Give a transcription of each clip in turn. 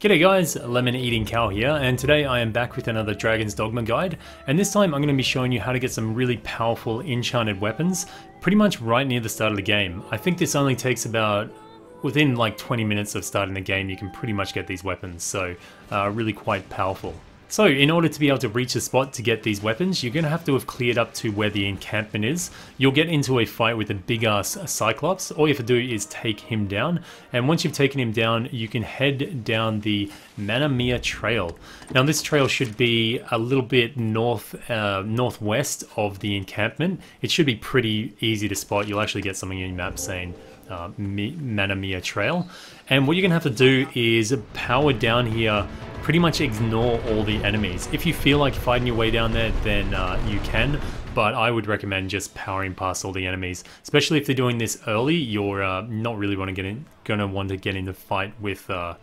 G'day guys, Lemon Eating Kow here, and today I am back with another Dragon's Dogma guide, and this time I'm going to be showing you how to get some really powerful enchanted weapons, pretty much right near the start of the game. I think this only takes about, within like 20 minutes of starting the game, you can pretty much get these weapons, so uh, really quite powerful. So in order to be able to reach a spot to get these weapons, you're going to have to have cleared up to where the encampment is. You'll get into a fight with a big ass Cyclops. All you have to do is take him down. And once you've taken him down, you can head down the Mana Trail. Now this trail should be a little bit north, uh, northwest of the encampment. It should be pretty easy to spot. You'll actually get something in your map saying uh, Mana Trail. And what you're going to have to do is power down here pretty much ignore all the enemies. If you feel like fighting your way down there, then uh, you can, but I would recommend just powering past all the enemies. Especially if they're doing this early, you're uh, not really want to get in, gonna want to get in the fight with uh,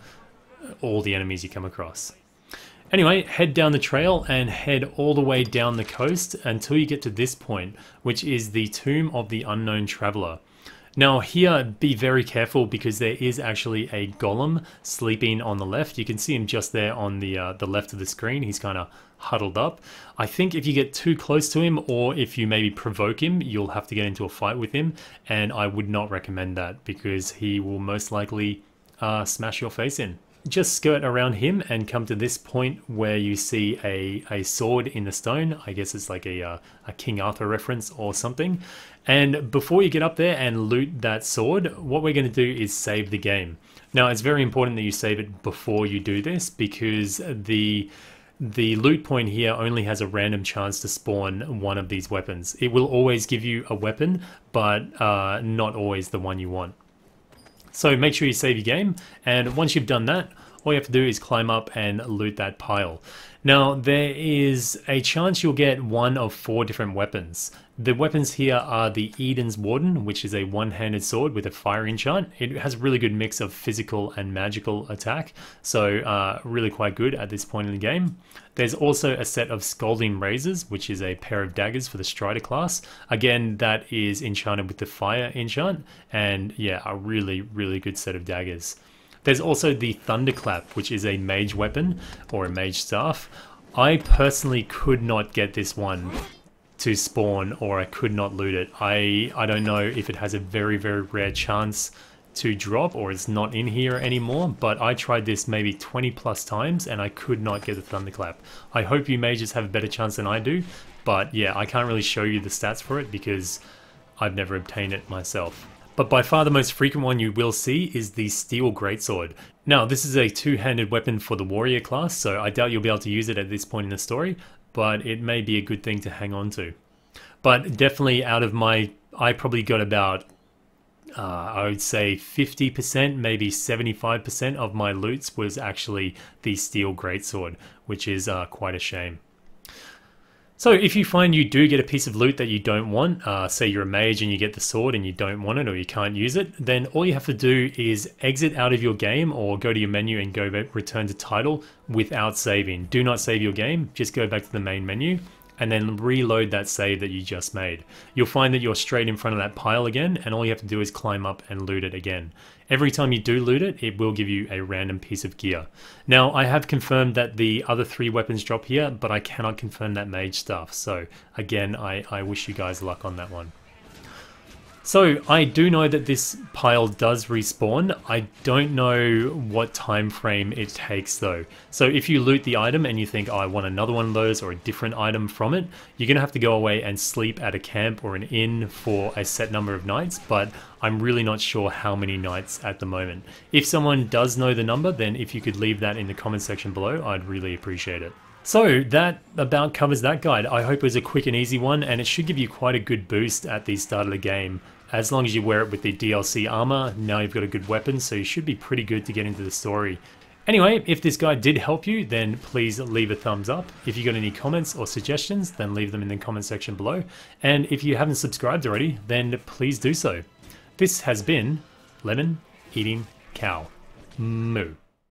all the enemies you come across. Anyway, head down the trail and head all the way down the coast until you get to this point, which is the Tomb of the Unknown Traveler. Now here, be very careful because there is actually a golem sleeping on the left. You can see him just there on the uh, the left of the screen. He's kind of huddled up. I think if you get too close to him or if you maybe provoke him, you'll have to get into a fight with him. And I would not recommend that because he will most likely uh, smash your face in just skirt around him and come to this point where you see a, a sword in the stone. I guess it's like a, uh, a King Arthur reference or something. And before you get up there and loot that sword, what we're going to do is save the game. Now, it's very important that you save it before you do this because the the loot point here only has a random chance to spawn one of these weapons. It will always give you a weapon, but uh, not always the one you want. So make sure you save your game, and once you've done that, all you have to do is climb up and loot that pile. Now, there is a chance you'll get one of four different weapons. The weapons here are the Eden's Warden, which is a one-handed sword with a fire enchant. It has a really good mix of physical and magical attack, so uh, really quite good at this point in the game. There's also a set of Scalding Razors, which is a pair of daggers for the Strider class. Again, that is enchanted with the fire enchant, and yeah, a really, really good set of daggers. There's also the Thunderclap, which is a mage weapon or a mage staff. I personally could not get this one to spawn or I could not loot it. I, I don't know if it has a very, very rare chance to drop or it's not in here anymore, but I tried this maybe 20 plus times and I could not get the Thunderclap. I hope you mages have a better chance than I do, but yeah, I can't really show you the stats for it because I've never obtained it myself. But by far the most frequent one you will see is the Steel Greatsword. Now, this is a two-handed weapon for the warrior class, so I doubt you'll be able to use it at this point in the story, but it may be a good thing to hang on to. But definitely out of my, I probably got about, uh, I would say 50%, maybe 75% of my loots was actually the Steel Greatsword, which is uh, quite a shame. So if you find you do get a piece of loot that you don't want, uh, say you're a mage and you get the sword and you don't want it or you can't use it, then all you have to do is exit out of your game or go to your menu and go back, return to title without saving. Do not save your game, just go back to the main menu and then reload that save that you just made. You'll find that you're straight in front of that pile again, and all you have to do is climb up and loot it again. Every time you do loot it, it will give you a random piece of gear. Now, I have confirmed that the other three weapons drop here, but I cannot confirm that mage stuff, so again, I, I wish you guys luck on that one. So I do know that this pile does respawn. I don't know what time frame it takes though. So if you loot the item and you think, oh, I want another one of those or a different item from it, you're gonna have to go away and sleep at a camp or an inn for a set number of nights, but I'm really not sure how many nights at the moment. If someone does know the number, then if you could leave that in the comment section below, I'd really appreciate it. So that about covers that guide. I hope it was a quick and easy one and it should give you quite a good boost at the start of the game. As long as you wear it with the DLC armor, now you've got a good weapon, so you should be pretty good to get into the story. Anyway, if this guide did help you, then please leave a thumbs up. If you got any comments or suggestions, then leave them in the comment section below. And if you haven't subscribed already, then please do so. This has been Lemon Eating Kow. Moo.